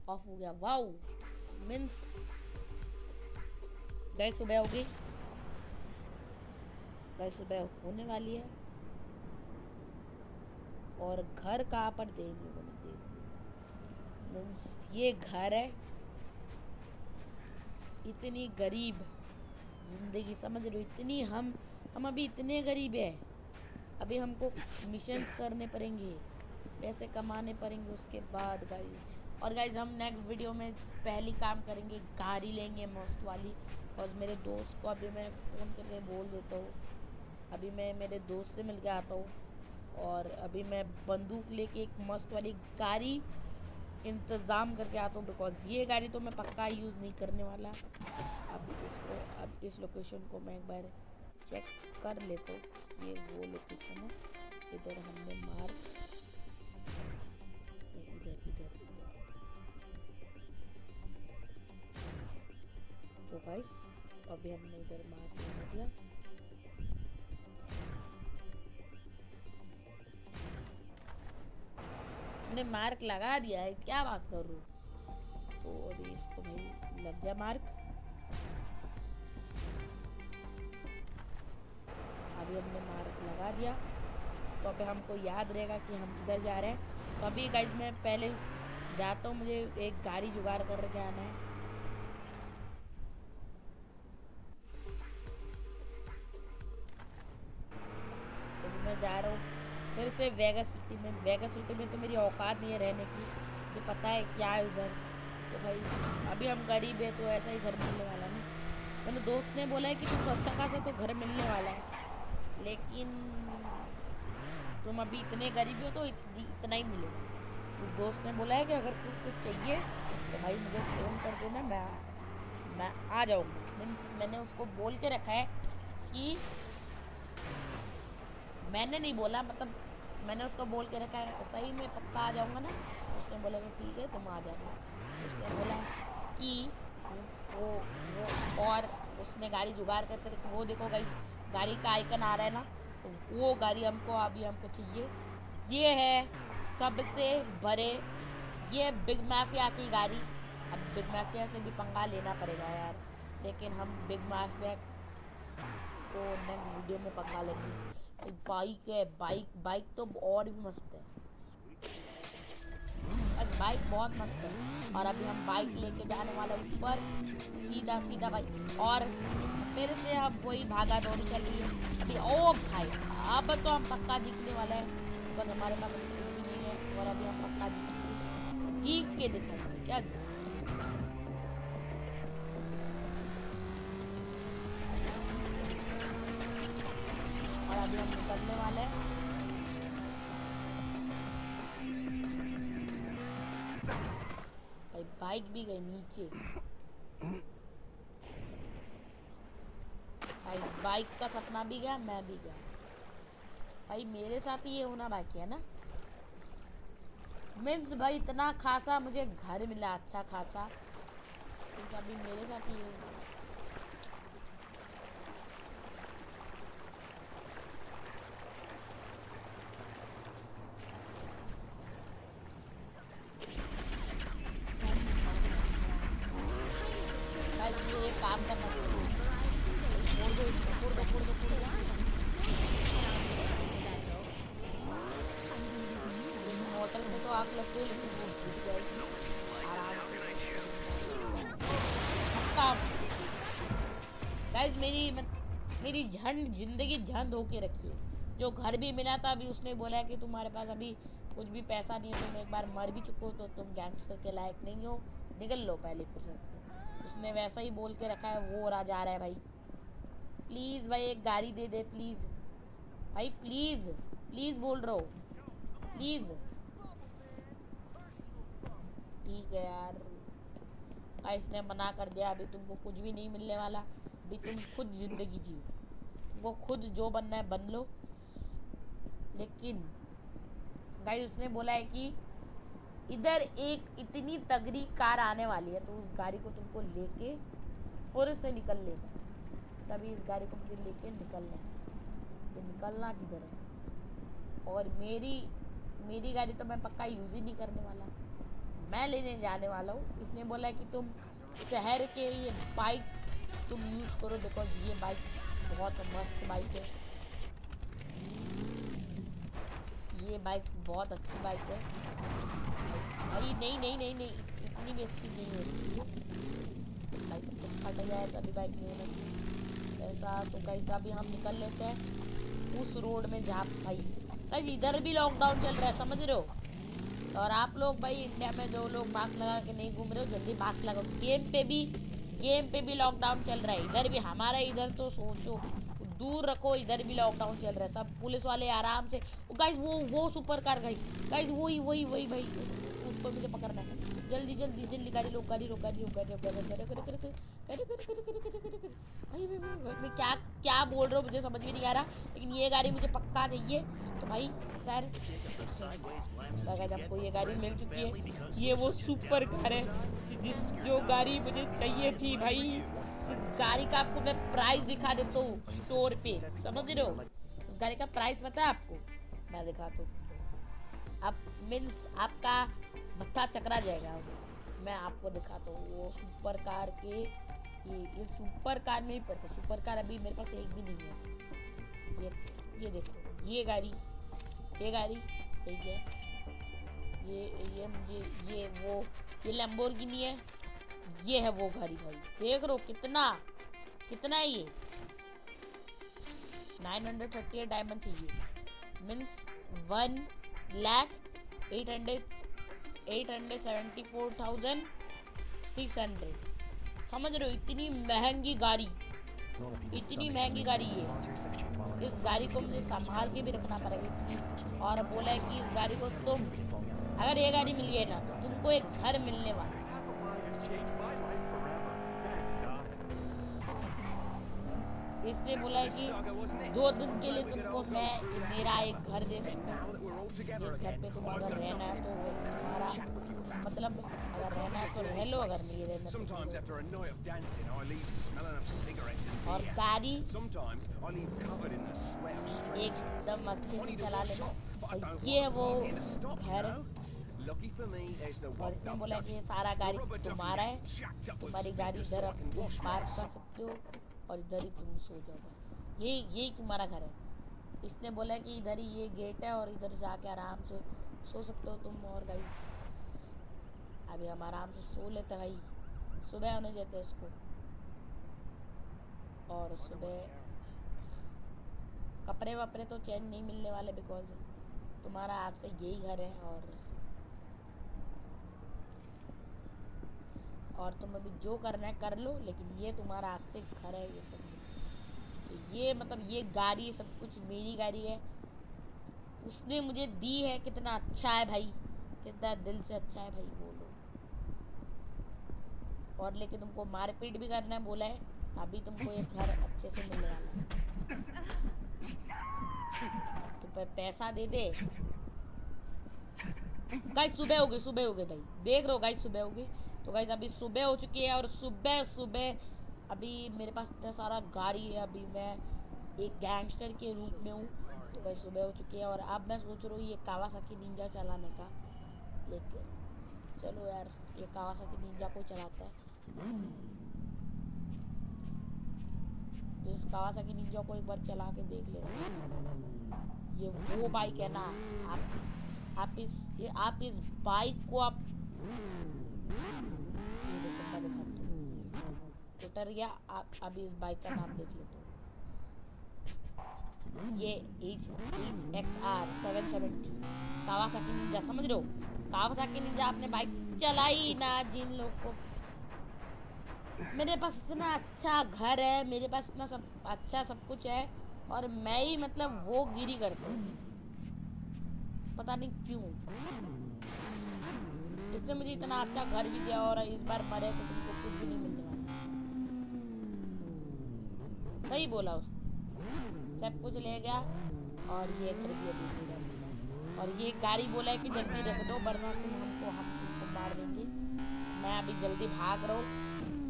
ऑफ़ हो गया। वाओ मीन्स गए सुबह हो गई। गए सुबह होने वाली है। और घर कहाँ पर दे इन लोगों ने मीन्स ये घर है। इतनी गरीब ज़िंदगी, समझ लो, इतनी हम हम अभी इतने गरीब है। अभी हमको मिशंस करने पड़ेंगे, पैसे कमाने पड़ेंगे उसके बाद गाइस और गाइस हम नेक्स्ट वीडियो में पहली काम करेंगे, गाड़ी लेंगे मस्त वाली। और मेरे दोस्त को अभी मैं फ़ोन करके बोल देता हूँ। अभी मैं, मेरे दोस्त से मिल के आता हूँ। और अभी मैं बंदूक लेके एक मस्त वाली गाड़ी इंतज़ाम करके आता हूँ बिकॉज़ ये गाड़ी तो मैं पक्का यूज़ नहीं करने वाला। अब इसको, अब इस लोकेशन को मैं एक बार चेक कर लेता हूँ। ये वो लोकेशन है। इधर हमने मार। इधर इधर तो गाइस अभी हमने इधर मार दिया। हमने मार्क लगा दिया है, क्या बात कर? रू तो अभी इसको भाई लग गया मार्क। अभी हमने मार्क लगा दिया। तो अभी हमको याद रहेगा कि हम किधर जा रहे हैं। तो अभी गाइज़ मैं पहले जाता हूँ, मुझे एक गाड़ी जुगाड़ करके आना है। से वेगा सिटी में वेगा सिटी में तो मेरी औकात नहीं है रहने की। मुझे पता है क्या है उधर। तो भाई, अभी हम गरीब है तो ऐसा ही घर मिलने वाला नहीं मैंने दोस्त ने बोला है कि तुमको अच्छा खासा तो घर मिलने वाला है। लेकिन तुम अभी इतने गरीब हो तो इतनी इतना ही मिलेगा उस दोस्त ने बोला है कि अगर कुछ कुछ चाहिए तो भाई मुझे फ़ोन कर देना, मैं मैं आ जाऊँगा। मीन्स मैंने उसको बोल के रखा है कि मैंने नहीं बोला मतलब मैंने उसको बोल के रखा है सही में पक्का आ जाऊँगा ना? उसने बोला कि ठीक है, तुम आ जाना। उसने बोला कि वो वो और उसने गाड़ी जुगाड़ करके रखी। वो देखो गाइस, गाड़ी का आइकन आ रहा है ना तो वो गाड़ी हमको, अभी हमको चाहिए। ये है सबसे बड़े, ये बिग माफिया की गाड़ी। अब बिग माफिया से भी पंगा लेना पड़ेगा यार, लेकिन हम बिग माफिया को नेक्स्ट वीडियो में पंगा लेंगे। एक बाइक है बाइक बाइक तो और भी मस्त है। बस बाइक बहुत मस्त है। और अभी हम बाइक लेके जाने वाले ऊपर। सीधा सीधा भाई और फिर से अब वही भागा दौड़ी चल रही है। अभी, ओ भाई, अब तो हम पक्का दिखने वाले हैं। बस हमारे पास कुछ भी नहीं है। और अभी हम पक्का जीत के दिखाएँगे। क्या जीत अभी हम निकलने वाले हैं। भाई बाइक भी गई नीचे। भाई बाइक का सपना भी गया, मैं भी गया। भाई मेरे साथ ही ये होना बाकी है ना? मीन्स भाई इतना खासा मुझे घर मिला अच्छा खासा। मीन्स अभी मेरे साथ ही ये होना मेरी झंड, ज़िंदगी झंड होके रखी है। जो घर भी मिला था, अभी उसने बोला कि तुम्हारे पास अभी कुछ भी पैसा नहीं है, तुम एक बार मर भी चुको तो तुम गैंगस्टर के लायक नहीं हो। निकल लो पहले फुर्सत में उसने वैसा ही बोल के रखा है, वो रहा जा रहा है भाई। प्लीज़ भाई, एक गाड़ी दे दे प्लीज़ भाई प्लीज़ प्लीज़ बोल रहा प्लीज़ ठीक है यार। भाई, इसने मना कर दिया, अभी तुमको कुछ भी नहीं मिलने वाला। अभी तुम खुद ज़िंदगी जियो। वो खुद जो बनना है बन लो। लेकिन गाइस उसने बोला है कि इधर एक इतनी तगड़ी कार आने वाली है तो उस गाड़ी को तुमको लेके फुर से निकल लेना। सभी इस गाड़ी को मुझे लेके निकलना है। तो निकलना किधर है? और मेरी मेरी गाड़ी तो मैं पक्का यूज़ ही नहीं करने वाला। मैं लेने जाने वाला हूँ। इसने बोला कि तुम शहर के ये बाइक तुम यूज़ करो बिकॉज़ ये बाइक बहुत मस्त बाइक है। ये बाइक बहुत अच्छी बाइक है। भाई नहीं नहीं नहीं नहीं, इतनी भी अच्छी नहीं होती है। भाई सब कुछ फट जाए ऐसा भी बाइक नहीं होना चाहिए। ऐसा तो कैसा भी हम निकल लेते हैं। उस रोड में जहाँ भाई भाई इधर भी लॉकडाउन चल रहा है, समझ रहे हो? और आप लोग भाई इंडिया में जो लोग मास्क लगा के नहीं घूम रहे हो, जल्दी मास्क लगाओ। गेम पे भी गेम पे भी लॉकडाउन चल रहा है इधर भी हमारा इधर तो सोचो दूर रखो इधर भी लॉकडाउन चल रहा है सब पुलिस वाले आराम से गाइज़ वो वो सुपर कार गई गाइज़ वही वही वही भाई उसको मुझे पकड़ना है जल्दी जल्दी जल्दी गाड़ी रोक गाड़ी रोक गाड़ी रोक गाड़ी रोक गाड़ी रोक भाई भाई भाई भाई, क्या क्या बोल रहा हूँ? मुझे समझ में नहीं आ रहा। लेकिन ये गाड़ी मुझे पक्का चाहिए। तो भाई सर गाइस हमको ये गाड़ी मिल चुकी है। ये वो सुपर कार है जिस जो गाड़ी मुझे चाहिए थी भाई। इस गाड़ी का आपको मैं प्राइस दिखा देता हूँ स्टोर पे। समझ रहे हो? इस गाड़ी का प्राइस पता है आपको? मैं दिखाता हूँ आप मीन्स आपका मत्था चकरा जाएगा। मैं आपको दिखाता हूँ वो सुपर कार के ये ये सुपर कार में ही पड़ता सुपर कार अभी मेरे पास एक भी नहीं है। ये ये देखो, ये गाड़ी ये गाड़ी ठीक है ये ये मुझे, ये वो, ये लैम्बोर्गिनी है, ये है वो गाड़ी भाई। देख रो कितना कितना है ये? 938 डायमंड चाहिए। Means one lakh eight hundred eight hundred seventy four thousand six hundred समझ रहे हो, इतनी महँगी गाड़ी। इतनी महँगी गाड़ी है इस गाड़ी को मुझे संभाल के भी रखना पड़ेगा। इतनी और बोला है कि इस गाड़ी को तुम, अगर ये गाड़ी मिल गई ना तो तुमको एक घर मिलने वाला इसने बोला है कि दो दिन के लिए तुमको मैं मेरा एक घर दे सकता हूँ। घर पे तुम अगर रहना है तो मतलब अगर रहना है तो रह लो अगर नहीं रहना तो Sometimes after a night of dancing, I leave smelling of cigarettes and और beer. गाड़ी Sometimes I leave covered in the sweat of strangers. एकदम अच्छे से चला लेना stop, but I और ये वो घर? इसने बोला कि ये सारा गाड़ी तुम्हारा है तुम्हारी गाड़ी इधर पार्क कर सकते हो और इधर ही तुम सो जाओ बस ये यही तुम्हारा घर है इसने बोला कि इधर ही ये गेट है और इधर जाके आराम से सो सकते हो तुम और गाइस अभी हम आराम से सो लेते भाई। सुबह होने देते हैं इसको। और सुबह कपड़े वपड़े तो चेंज नहीं मिलने वाले बिकॉज़ तुम्हारा आज से यही घर है और और तुम अभी जो करना है कर लो लेकिन ये तुम्हारा आज से घर है ये सब तो ये मतलब ये गाड़ी सब कुछ मेरी गाड़ी है। उसने मुझे दी है कितना अच्छा है भाई। कितना दिल से अच्छा है भाई बोलो और लेकिन तुमको मारपीट भी करना है, बोला है। अभी तुमको एक घर अच्छे से मिलने वाला है। तो पैसा दे दे। गाइस सुबह हो गई, सुबह हो गई भाई। देख रहे हो गाइस सुबह हो गई। तो गाइस अभी सुबह हो चुकी है और सुबह सुबह अभी मेरे पास इतना सारा गाड़ी है। अभी मैं एक गैंगस्टर के रूप में हूँ। तो गाइस सुबह हो चुकी है और अब मैं सोच रहा हूँ ये कावासाकी निंजा चलाने का। लेकिन चलो यार, ये कावासाकी निंजा को चलाता है। इस कावासाकी निंजा को एक बार चला के देख लेते ये वो बाइक है ना, आप आप इस आप इस बाइक को आप हूँ। उतर गया, आप, अभी इस बाइक का नाम देख लेते ये H H X R seven seventy Kawasaki Ninja समझ रहे हो? कावासाकी निंजा आपने बाइक चलाई ना, जिन लोग को मेरे पास इतना अच्छा घर है, मेरे पास इतना सब अच्छा सब कुछ है और मैं ही मतलब वो गिरी करता हूँ पता नहीं क्यों। इसने मुझे इतना अच्छा घर भी दिया और इस बार मरे तो तुमको कुछ भी नहीं मिलने वाला। सही बोला उसने। सब कुछ ले गया और ये घर भी और ये गाड़ी बोला है कि जल्दी रख दो, वरना तुम हमको हम तुमको मार देंगे। मैं अभी जल्दी भाग रहा हूँ।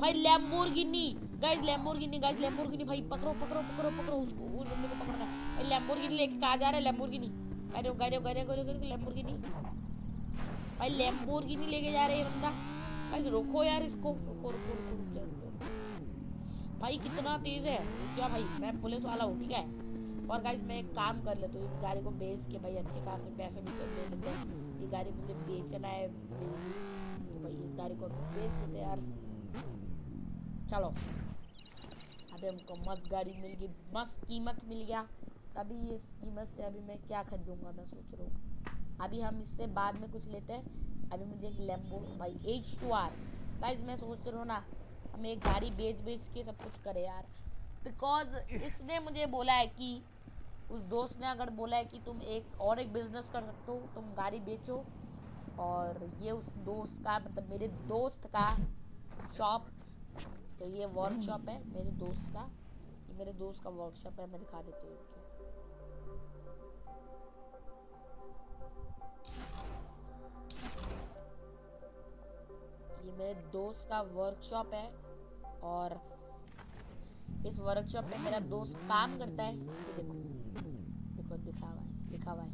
भाई Lamborghini guys Lamborghini guys Lamborghini भाई पकड़ो पकड़ो पकड़ो पकड़ो उसको उस बंदे को पकड़ना है। भाई लैम्बोर्गिनी लेके कहा जा रहा है लैम्बोर्गिनी गाड़ियो गाड़ियो गाड़ियो गाड़ियो लैम्बोर्गिनी भाई लैम्बोर्गिनी लेके जा रहे हैं बंदा। गाइस रोको यार इसको। रुको रुको रुको रुक जाओ, भाई कितना तेज है। क्या भाई मैं पुलिस वाला हूँ ठीक है? और गाइस मैं एक काम कर लेता हूँ इस गाड़ी को बेच के भाई अच्छे खासे पैसे भी कर लेते हैं ये गाड़ी मुझे बेचना है तो भाई इस गाड़ी को बेच देते यार। चलो। अभी हमको मस्त गाड़ी मिल गई। मस्त कीमत मिल गया। अभी इस कीमत से अभी मैं क्या खरीदूँगा, मैं सोच रहा हूँ। अभी हम इससे बाद में कुछ लेते हैं। अभी मुझे एक लेम्बो भाई एच टू आर गाइस मैं सोच रहा हूँ ना, हम एक गाड़ी बेच बेच के सब कुछ करें यार। बिकॉज़ इसने मुझे बोला है कि, उस दोस्त ने अगर बोला है कि तुम एक और एक बिज़नेस कर सकते हो, तुम गाड़ी बेचो। और ये उस दोस्त का मतलब मेरे दोस्त का शॉप तो ये वर्कशॉप है मेरे दोस्त का। ये मेरे दोस्त का वर्कशॉप है मैं दिखा देती हूँ। ये मेरे दोस्त का वर्कशॉप है और इस वर्कशॉप में मेरा दोस्त काम करता है। ये देखो देखो दिखा हुआ है लिखा हुआ है।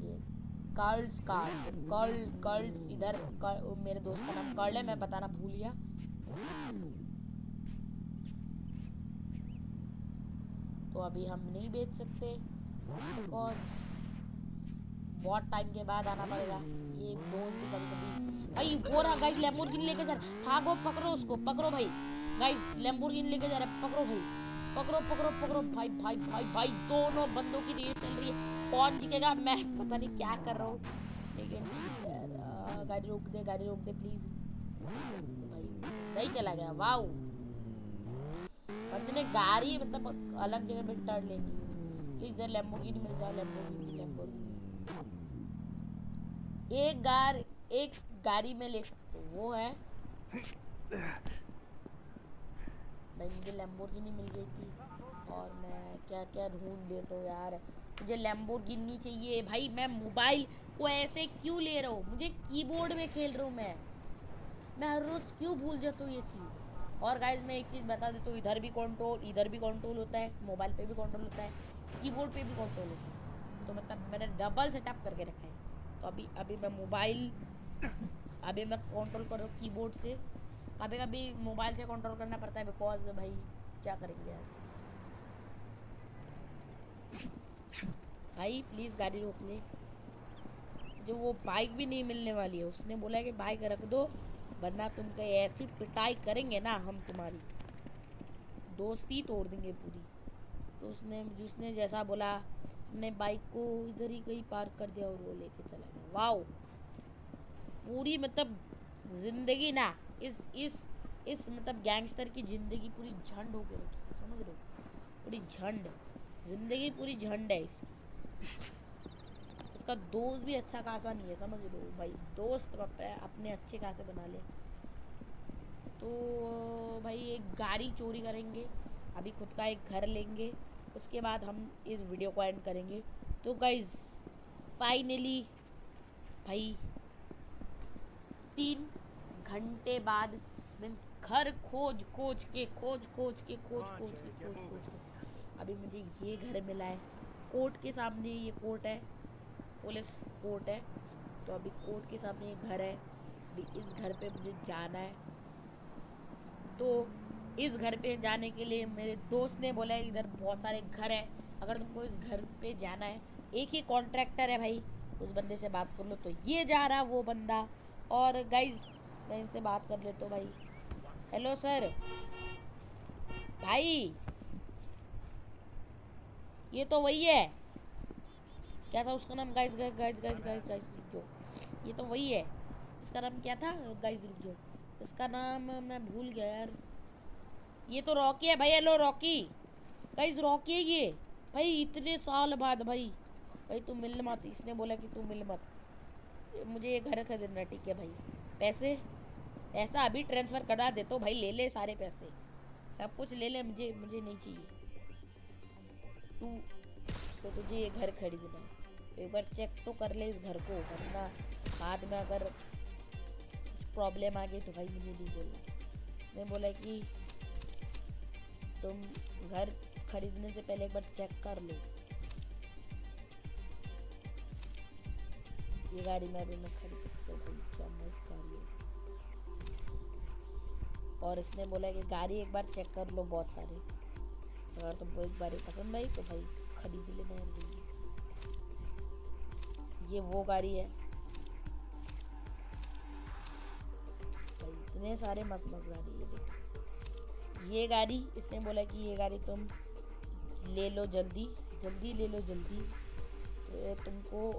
ये कर्ल्स कार्ड कर्ल कर्ल्स इधर कर्ल, मेरे दोस्त का नाम कर्ल है मैं बताना भूल गया तो अभी हम नहीं बेच सकते। बिकॉज़ बहुत टाइम के बाद आना पड़ेगा। ये दोस्त भी कभी कभी। भाई, वो रहा गाइस लैम्बोर्गिनी लेके जा रहा भागो, पकड़ो उसको, पकड़ो भाई। गाइस लैम्बोर्गिनी लेके जा रहा है। पकड़ो भाई। पकड़ो पकड़ो पकड़ो। भाई भाई भाई भाई, दोनों बंदों की रेस चल रही है। कौन जीतेगा? मैं पता नहीं क्या कर रहा हूँ। लेकिन गाड़ी रोक दे गाड़ी रोक दे प्लीज़ भाई नहीं चला गया। वाओ बंदे ने गाड़ी मतलब अलग जगह पे टर्न लेनी प्लीज़ इधर लैम्बोर्गिनी मिल जाओ लैम्बोर्गिनी लैम्बोर्गिनी एक गार, एक गाड़ी में ले सकते हो, वो है। भाई, मुझे लैम्बोर्गिनी मिल गई थी, और मैं क्या क्या ढूंढ लेता हूँ यार। मुझे लैम्बोर्गिनी चाहिए। भाई, मैं मोबाइल को ऐसे क्यों ले रहा हूँ? मुझे कीबोर्ड में खेल रहा हूँ मैं। मैं हर रोज़ क्यों भूल जाता हूँ ये चीज़? और गाइज़ मैं एक चीज़ बता देता हूँ, इधर भी कंट्रोल इधर भी कंट्रोल होता है मोबाइल पे भी कंट्रोल होता है कीबोर्ड पे भी कंट्रोल होता है। तो मतलब मैंने डबल सेटअप करके रखा है। तो अभी अभी मैं मोबाइल अभी मैं कंट्रोल कर रहा हूँ कीबोर्ड से। कभी कभी मोबाइल से कंट्रोल करना पड़ता है बिकॉज़ भाई, क्या करेंगे यार? भाई प्लीज़ गाड़ी रोक ले जो वो बाइक भी नहीं मिलने वाली है, उसने बोला है कि बाइक रख दो। वरना तुम कहीं ऐसी पिटाई करेंगे ना, हम तुम्हारी दोस्ती तोड़ देंगे पूरी। तो उसने, जिसने जैसा बोला, हमने बाइक को इधर ही कहीं पार्क कर दिया और वो लेके चला गया। वाओ पूरी मतलब ज़िंदगी ना, इस इस इस मतलब गैंगस्टर की ज़िंदगी पूरी झंड होके रखी समझ रहे हो? पूरी झंड। ज़िंदगी पूरी झंड है इसकी। इसका दोस्त भी अच्छा खासा नहीं है समझ लो भाई? दोस्त अपने अच्छे खासे बना ले। तो भाई एक गाड़ी चोरी करेंगे अभी खुद का एक घर लेंगे उसके बाद हम इस वीडियो को एंड करेंगे। तो गाइज़ फाइनली भाई तीन घंटे बाद मीन्स घर खोज खोज के खोज खोज के खोज खोज के खोज खोज के। अभी मुझे ये घर मिला है। कोर्ट के सामने ये कोर्ट है। पुलिस कोर्ट है तो अभी कोर्ट के सामने ये घर है। अभी इस घर पे मुझे जाना है। तो इस घर पे जाने के लिए मेरे दोस्त ने बोला है इधर बहुत सारे घर है। अगर तुमको इस घर पे जाना है, एक ही कॉन्ट्रैक्टर है भाई, उस बंदे से बात कर लो। तो ये जा रहा वो बंदा। और गाइज़ मैं इनसे बात कर लेता हूँ भाई। हेलो सर भाई, ये तो वही है। क्या था उसका नाम? Guys guys guys guys guys guys रुक जाओ। ये तो वही है। इसका नाम क्या था? गाइज़ रुक जाओ। इसका नाम मैं भूल गया यार। ये तो रॉकी है भाई। हेलो रॉकी गाइज़ रॉकी है ये। भाई, इतने साल बाद भाई। भाई, तू मिल मत। इसने बोला कि तू मिल मत। मुझे ये घर खरीदना, ठीक है भाई। पैसे? पैसा अभी ट्रांसफ़र करा दे तो भाई, ले ले सारे पैसे। सब कुछ ले ले, मुझे मुझे नहीं चाहिए। तू तो तुझे ये घर खरीदना है। एक बार चेक तो कर ले इस घर को, वरना बाद में अगर प्रॉब्लम आ गई तो भाई मुझे नहीं बोलना। मैं बोला कि तुम घर खरीदने से पहले एक बार चेक कर लो। ये गाड़ी मैं अभी मैं खरीद सकता हूँ क्या मस्त गाड़ी है। और इसने बोला कि गाड़ी एक बार चेक कर लो बहुत सारे। अगर तुमको एक बार ही पसंद आई तो भाई खरीद लेना ये वो गाड़ी है। इतने सारे मस्त मस्त गाड़ी है, देखो। ये गाड़ी, इसने बोला कि ये गाड़ी तुम ले लो जल्दी जल्दी ले लो जल्दी। तो ये तुमको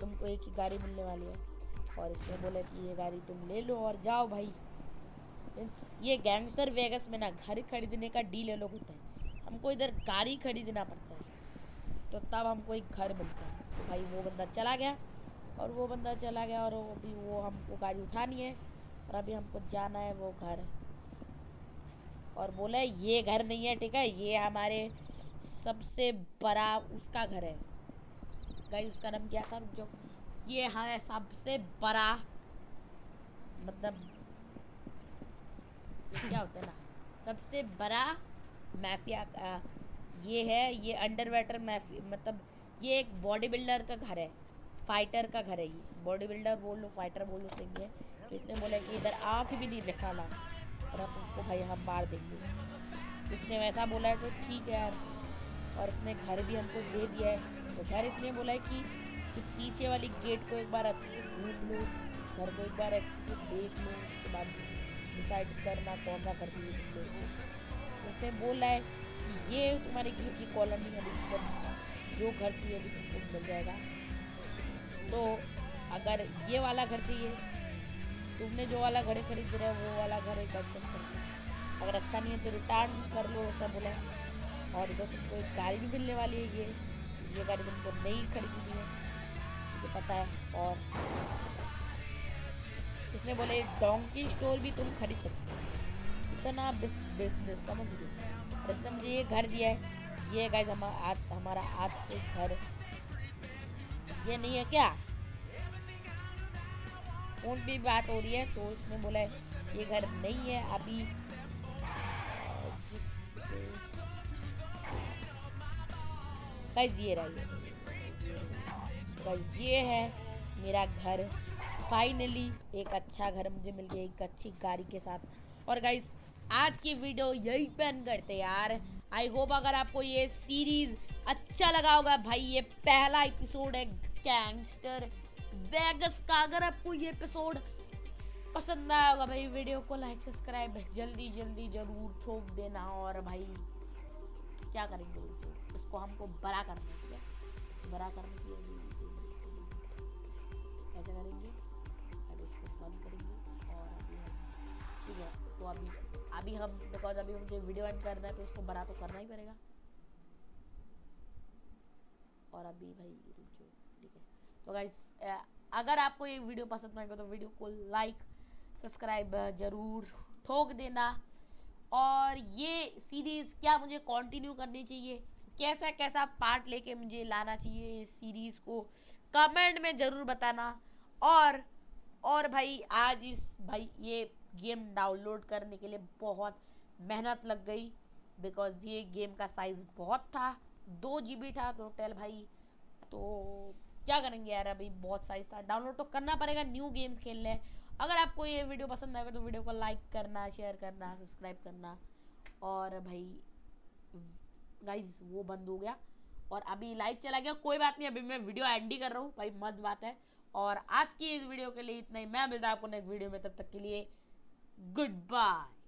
तुमको एक ही गाड़ी मिलने वाली है। और इसने बोला कि ये गाड़ी तुम ले लो और जाओ भाई। ये गैंगस्टर वेगस में ना घर खरीदने का डील लोग होता है। हमको इधर गाड़ी खरीदना पड़ता है। तो तब हमको एक घर मिलता है। तो भाई वो बंदा चला गया और वो बंदा चला गया और अभी वो हमको गाड़ी उठानी है और अभी हमको जाना है वो घर। और बोला, ये घर नहीं है, ठीक है? ये हमारे सबसे बड़ा उसका घर है। गाइस, उसका नाम क्या था? जो ये है सबसे बड़ा मतलब क्या होता है ना? सबसे बड़ा माफिया का ये है, ये अंडर वाटर माफिया मतलब ये एक बॉडी बिल्डर का घर है फाइटर का घर है ये। बॉडी बिल्डर बोल लो फाइटर बोल लो सही है। तो इसने बोला कि इधर आँख भी नहीं दिखाना। और अब उसको भाई हम मार देंगे इसने वैसा बोला है तो ठीक है यार। और इसने घर भी हमको दे दिया है। तो खैर इसने बोला है कि, कि पीछे वाली गेट को एक बार अच्छे से घूम लो। घर को एक बार अच्छे से देख लो। उसके बाद डिसाइड करना कौन सा घर चाहिए को उसने बोला है कि ये तुम्हारे घर की कॉलोनी है जो घर चाहिए अभी तुमको मिल जाएगा। तो अगर ये वाला घर चाहिए, तुमने जो वाला घर खरीद रहे वो वाला घर एक ऑप्शन कर अगर अच्छा नहीं है तो रिटर्न कर लो, ऐसा बोला। और इधर तुमको एक गाड़ी भी मिलने वाली है ये। ये गाड़ी तुमको नहीं खरीदनी है मुझे पता है। और इसने बोले डोंकी स्टोर भी तुम खरीद सकते हो। इतना बिज़नेस समझ लो इसने मुझे ये घर दिया है। ये गाइज़ हमारा आज हमारा आज से घर। ये नहीं है क्या? फ़ोन भी बात हो रही है तो इसने बोला है, ये घर नहीं है अभी। गाइज़ ये रहा गाइज़ ये है मेरा घर। फाइनली एक अच्छा घर मुझे मिल गया, एक अच्छी गाड़ी के साथ। और गाइज़ आज की वीडियो यही पे एंड करते यार। आई होप अगर आपको ये सीरीज़ अच्छा लगा होगा, भाई ये पहला एपिसोड है गैंगस्टर वेगस का। अगर आपको ये एपिसोड पसंद आया होगा, भाई वीडियो को लाइक सब्सक्राइब जल्दी जल्दी ज़रूर थोप देना और भाई क्या करेंगे इसको? इसको हमको बड़ा करना है बड़ा करने के लिए ऐसे करेंगे और इसको बंद करेंगे और अभी ठीक है तो अभी अभी हम बिकॉज़ अभी मुझे वीडियो एंड करना है तो इसको बड़ा तो करना ही पड़ेगा। और अभी भाई रुक ठीक है। तो गाइस अगर आपको ये वीडियो पसंद आएगा तो वीडियो को लाइक सब्सक्राइब ज़रूर ठोक देना। और ये सीरीज़ क्या मुझे कंटिन्यू करनी चाहिए? कैसा कैसा पार्ट लेके मुझे लाना चाहिए इस सीरीज़ को? कमेंट में ज़रूर बताना। और और भाई, आज इस भाई, ये गेम डाउनलोड करने के लिए बहुत मेहनत लग गई बिकॉज़ ये गेम का साइज़ बहुत था, दो जीबी था टोटल भाई। तो क्या करेंगे यार, अभी बहुत साइज़ था। डाउनलोड तो करना पड़ेगा न्यू गेम्स खेलने। अगर आपको ये वीडियो पसंद आएगा तो वीडियो को लाइक करना शेयर करना सब्सक्राइब करना। और भाई गाइज़ वो बंद हो गया। और अभी लाइट चला गया। कोई बात नहीं, अभी मैं वीडियो एंड ही कर रहा हूँ। भाई, मस्त बात है। और आज की इस वीडियो के लिए इतना ही। मैं मिलता आपको नेक्स्ट वीडियो में। तब तक के लिए गुड बाय